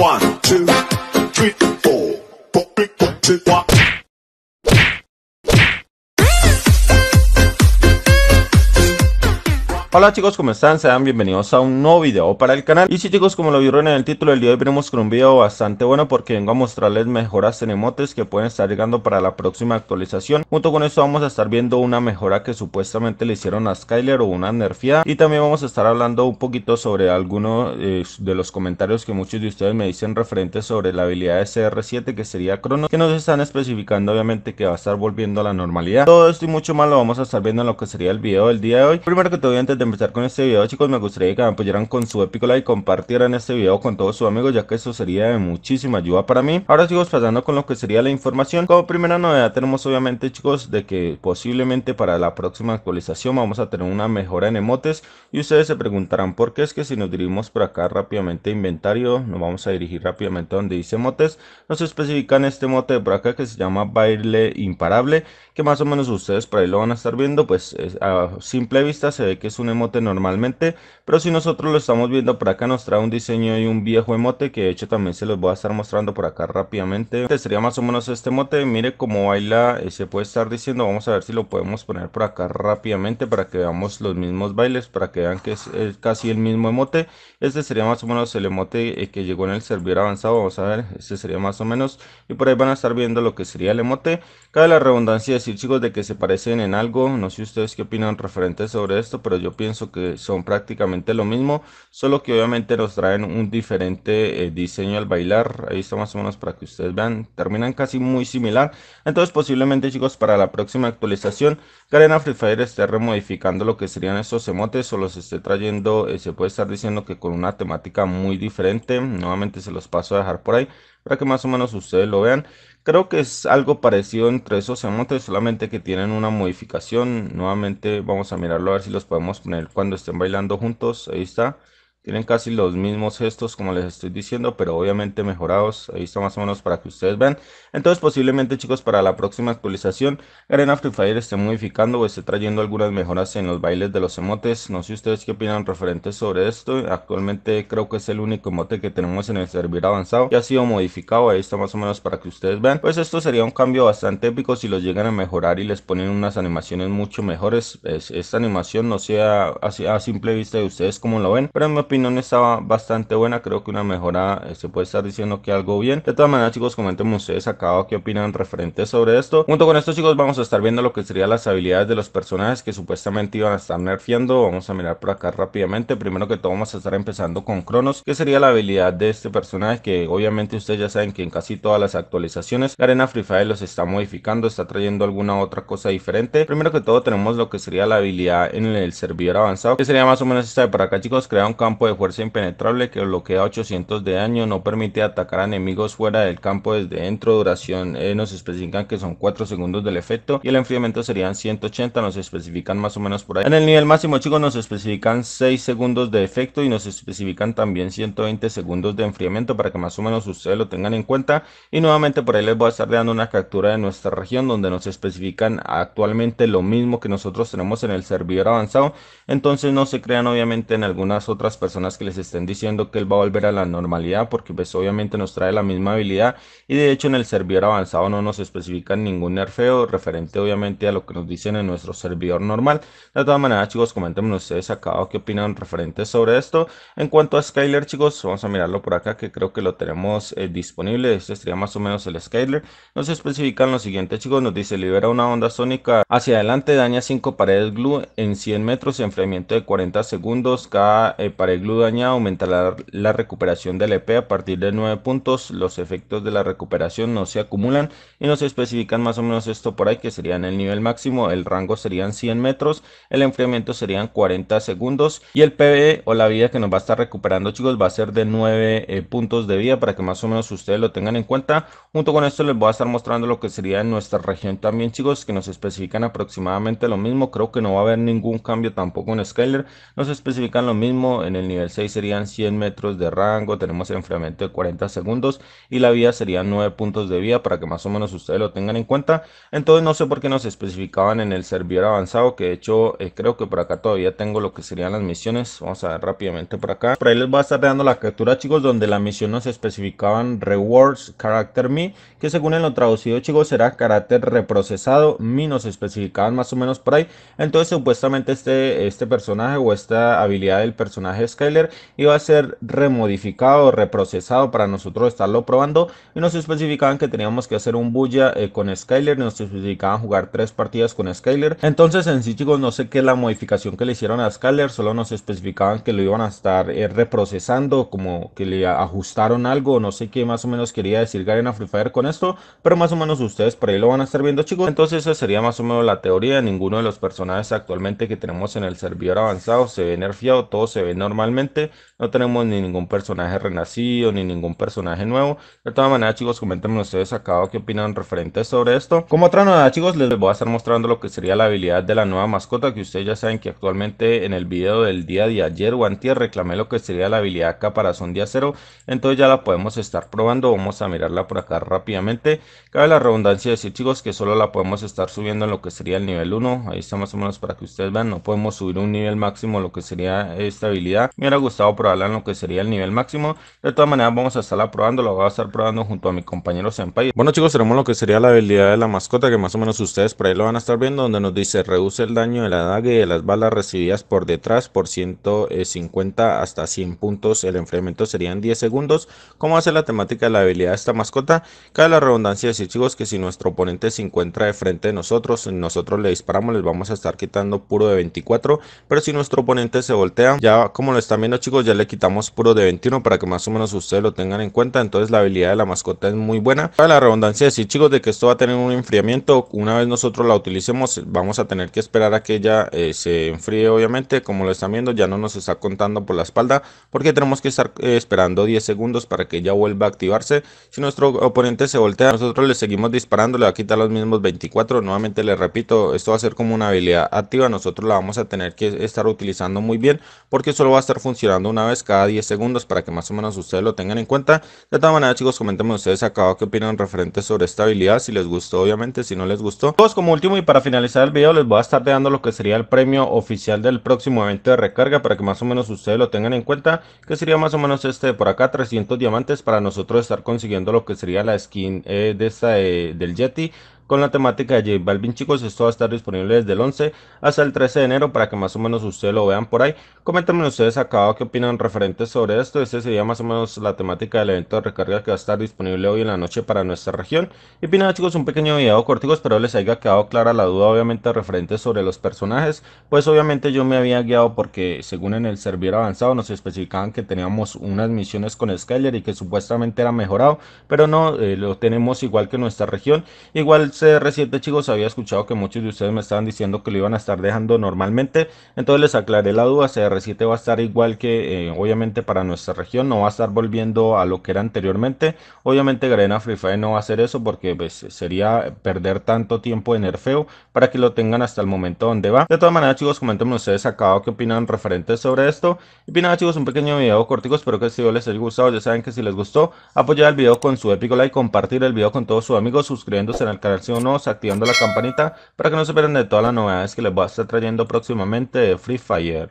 One, two, three, four. Four, three, four, two, one. Hola chicos, ¿cómo están? Sean bienvenidos a un nuevo video para el canal. Y si chicos, como lo vieron en el título, el día de hoy venimos con un video bastante bueno Porque vengo a mostrarles mejoras en emotes que pueden estar llegando para la próxima actualización. Junto con esto vamos a estar viendo una mejora que supuestamente le hicieron a Skyler o una nerfeada. Y también vamos a estar hablando un poquito sobre algunos eh, de los comentarios que muchos de ustedes me dicen referentes sobre la habilidad de CR7 que sería Crono Que nos están especificando obviamente que va a estar volviendo a la normalidad. Todo esto y mucho más lo vamos a estar viendo en lo que sería el video del día de hoy. Primero que todo antes de empezar con este video chicos me gustaría que me apoyaran con su épico like compartieran este video con todos sus amigos ya que eso sería de muchísima ayuda para mí. Ahora chicos pasando con lo que sería la información. Como primera novedad tenemos obviamente chicos de que posiblemente para la próxima actualización vamos a tener una mejora en emotes y ustedes se preguntarán por qué es que si nos dirigimos por acá rápidamente a inventario nos vamos a dirigir rápidamente donde dice emotes nos especifican este emote de por acá que se llama baile imparable que más o menos ustedes por ahí lo van a estar viendo pues a simple vista se ve que es un emote normalmente pero si nosotros lo estamos viendo por acá nos trae un diseño y un viejo emote que de hecho también se los voy a estar mostrando por acá rápidamente. Este sería más o menos este emote mire cómo baila eh, se puede estar diciendo vamos a ver si lo podemos poner por acá rápidamente para que veamos los mismos bailes para que vean que es, casi el mismo emote. Este sería más o menos el emote eh, que llegó en el servidor avanzado vamos a ver este sería más o menos. Y por ahí van a estar viendo lo que sería el emote. Cabe la redundancia decir chicos de que se parecen en algo. No sé ustedes qué opinan referente sobre esto pero yo pienso que son prácticamente lo mismo, solo que obviamente nos traen un diferente eh, diseño al bailar. Ahí está más o menos para que ustedes vean, terminan casi muy similar. Entonces posiblemente chicos para la próxima actualización Garena Free Fire esté remodificando lo que serían estos emotes o los esté trayendo, eh, se puede estar diciendo que con una temática muy diferente. Nuevamente se los paso a dejar por ahí para que más o menos ustedes lo vean. Creo que es algo parecido entre esos emotes, solamente que tienen una modificación. Nuevamente vamos a mirarlo a ver si los podemos poner cuando estén bailando juntos. Ahí está. Tienen casi los mismos gestos como les estoy diciendo, pero obviamente mejorados. Ahí está más o menos para que ustedes vean. Entonces posiblemente chicos para la próxima actualización Arena Free Fire esté modificando o esté trayendo algunas mejoras en los bailes de los emotes. No sé ustedes qué opinan referentes sobre esto. Actualmente creo que es el único emote que tenemos en el servidor avanzado. Que ha sido modificado. Ahí está más o menos para que ustedes vean. Pues esto sería un cambio bastante épico si los llegan a mejorar y les ponen unas animaciones mucho mejores. esta animación no sea a, simple vista de ustedes como lo ven. Pero mi opinión estaba bastante buena. Creo que una mejora eh, se puede estar diciendo que algo bien. De todas maneras, chicos, comenten ustedes acá qué opinan referente sobre esto. Junto con esto, chicos, vamos a estar viendo lo que serían las habilidades de los personajes que supuestamente iban a estar nerfeando. Vamos a mirar por acá rápidamente. Primero que todo, vamos a estar empezando con Cronos, que sería la habilidad de este personaje que obviamente ustedes ya saben que en casi todas las actualizaciones la arena Free Fire los está modificando, está trayendo alguna otra cosa diferente. Primero que todo, tenemos lo que sería la habilidad en el servidor avanzado, que sería más o menos esta de por acá, chicos. Crea un campo de fuerza impenetrable que bloquea 800 de daño, no permite atacar a enemigos fuera del campo desde dentro, duración eh, nos especifican que son 4 segundos del efecto y el enfriamiento serían 180, nos especifican más o menos por ahí. En el nivel máximo chicos nos especifican 6 segundos de efecto y nos especifican también 120 segundos de enfriamiento para que más o menos ustedes lo tengan en cuenta y nuevamente por ahí les voy a estar dando una captura de nuestra región donde nos especifican actualmente lo mismo que nosotros tenemos en el servidor avanzado entonces no se crean obviamente en algunas otras personas personas que les estén diciendo que él va a volver a la normalidad porque pues obviamente nos trae la misma habilidad y de hecho en el servidor avanzado no nos especifican ningún nerfeo referente obviamente a lo que nos dicen en nuestro servidor normal. De todas maneras chicos comentenme ustedes acá qué opinan referente sobre esto. En cuanto a Skyler chicos vamos a mirarlo por acá que creo que lo tenemos eh, disponible. Este sería más o menos el Skyler. Nos especifican lo siguiente chicos nos dice libera una onda sónica hacia adelante daña 5 paredes glue en 100 metros enfriamiento de 40 segundos cada eh, pared glue dañado aumentará la recuperación del EP a partir de 9 puntos. Los efectos de la recuperación no se acumulan y nos especifican más o menos esto por ahí que serían el nivel máximo, el rango serían 100 metros, el enfriamiento serían 40 segundos y el PB o la vida que nos va a estar recuperando chicos va a ser de 9 eh, puntos de vida para que más o menos ustedes lo tengan en cuenta. Junto con esto les voy a estar mostrando lo que sería en nuestra región también chicos que nos especifican aproximadamente lo mismo. Creo que no va a haber ningún cambio tampoco en Skyler. Nos especifican lo mismo en el nivel 6 serían 100 metros de rango, tenemos el enfriamiento de 40 segundos y la vida serían 9 puntos de vida para que más o menos ustedes lo tengan en cuenta. Entonces no sé por qué nos especificaban en el servidor avanzado, que de hecho eh, creo que por acá todavía tengo lo que serían las misiones. Vamos a ver rápidamente por acá. Por ahí les voy a estar dando la captura chicos, donde la misión nos especificaban Rewards Character Me, que según en lo traducido chicos será carácter reprocesado. Mi nos especificaban más o menos por ahí. Entonces supuestamente este, este personaje o esta habilidad del personaje Skyler iba a ser remodificado, reprocesado para nosotros estarlo probando. Y nos especificaban que teníamos que hacer un bulla eh, con Skyler. Nos especificaban jugar tres partidas con Skyler. Entonces en sí chicos no sé qué es la modificación que le hicieron a Skyler. Solo nos especificaban que lo iban a estar eh, reprocesando. Como que le ajustaron algo. No sé qué más o menos quería decir Garena Free Fire con esto. Pero más o menos ustedes por ahí lo van a estar viendo chicos. Entonces esa sería más o menos la teoría. Ninguno de los personajes actualmente que tenemos en el servidor avanzado se ve nerfeado. Todo se ve No tenemos ni ningún personaje renacido, ni ningún personaje nuevo. De todas maneras, chicos, coméntenme ustedes acá qué opinan referente sobre esto. Como otra novedad, chicos, les voy a estar mostrando lo que sería la habilidad de la nueva mascota, que ustedes ya saben que actualmente en el video del día de ayer o antier reclamé lo que sería la habilidad caparazón de acero. Entonces ya la podemos estar probando. Vamos a mirarla por acá rápidamente. Cabe la redundancia decir, chicos, que solo la podemos estar subiendo en lo que sería el nivel 1. Ahí está más o menos para que ustedes vean. No podemos subir un nivel máximo lo que sería esta habilidad. Me hubiera gustado probar en lo que sería el nivel máximo. De todas maneras vamos a estarla probando, lo voy a estar probando junto a mi compañero Senpai. Bueno chicos, tenemos lo que sería la habilidad de la mascota que más o menos ustedes por ahí lo van a estar viendo donde nos dice reduce el daño de la daga y de las balas recibidas por detrás por 150 hasta 100 puntos. El enfriamiento serían 10 segundos. ¿Cómo hace la temática de la habilidad de esta mascota? Cabe la redundancia decir chicos que si nuestro oponente se encuentra de frente de nosotros, nosotros le disparamos, les vamos a estar quitando puro de 24. Pero si nuestro oponente se voltea, ya como lo están viendo chicos, ya le quitamos puro de 21 para que más o menos ustedes lo tengan en cuenta. Entonces la habilidad de la mascota es muy buena. Para la redundancia decir chicos de que esto va a tener un enfriamiento. Una vez nosotros la utilicemos vamos a tener que esperar a que ella eh, se enfríe obviamente. Como lo están viendo ya no nos está contando por la espalda porque tenemos que estar eh, esperando 10 segundos para que ella vuelva a activarse. Si nuestro oponente se voltea nosotros le seguimos disparando le va a quitar los mismos 24. Nuevamente le repito esto va a ser como una habilidad activa. Nosotros la vamos a tener que estar utilizando muy bien porque solo va a estar funcionando una vez cada 10 segundos para que más o menos ustedes lo tengan en cuenta. De todas maneras chicos, comentenme ustedes acá qué opinan referente sobre esta habilidad, si les gustó obviamente, si no les gustó. Pues como último y para finalizar el video les voy a estar dando lo que sería el premio oficial del próximo evento de recarga para que más o menos ustedes lo tengan en cuenta, que sería más o menos este de por acá, 300 diamantes para nosotros estar consiguiendo lo que sería la skin eh, de esta eh, del Yeti con la temática de J Balvin chicos esto va a estar disponible desde el 11 hasta el 13 de enero para que más o menos ustedes lo vean por ahí. Coméntenme ustedes acá qué opinan referentes sobre esto. Este sería más o menos la temática del evento de recarga que va a estar disponible hoy en la noche para nuestra región. Y pues nada chicos un pequeño video cortico espero les haya quedado clara la duda obviamente referente sobre los personajes. Pues obviamente yo me había guiado porque según en el servidor avanzado nos especificaban que teníamos unas misiones con Skyler y que supuestamente era mejorado pero no eh, lo tenemos igual que nuestra región. Igual CR7 chicos había escuchado que muchos de ustedes me estaban diciendo que lo iban a estar dejando normalmente. Entonces les aclaré la duda. CR7 va a estar igual que eh, obviamente para nuestra región. No va a estar volviendo a lo que era anteriormente. Obviamente Garena Free Fire no va a hacer eso porque pues, sería perder tanto tiempo de nerfeo para que lo tengan hasta el momento donde va. De todas maneras chicos comentenme ustedes acá qué opinan referentes sobre esto. Y pues nada chicos un pequeño video cortico. Espero que este video les haya gustado. Ya saben que si les gustó apoyar el video con su épico like compartir el video con todos sus amigos suscribiéndose en el canal unos activando la campanita para que no se pierdan de todas las novedades que les voy a estar trayendo próximamente de Free Fire.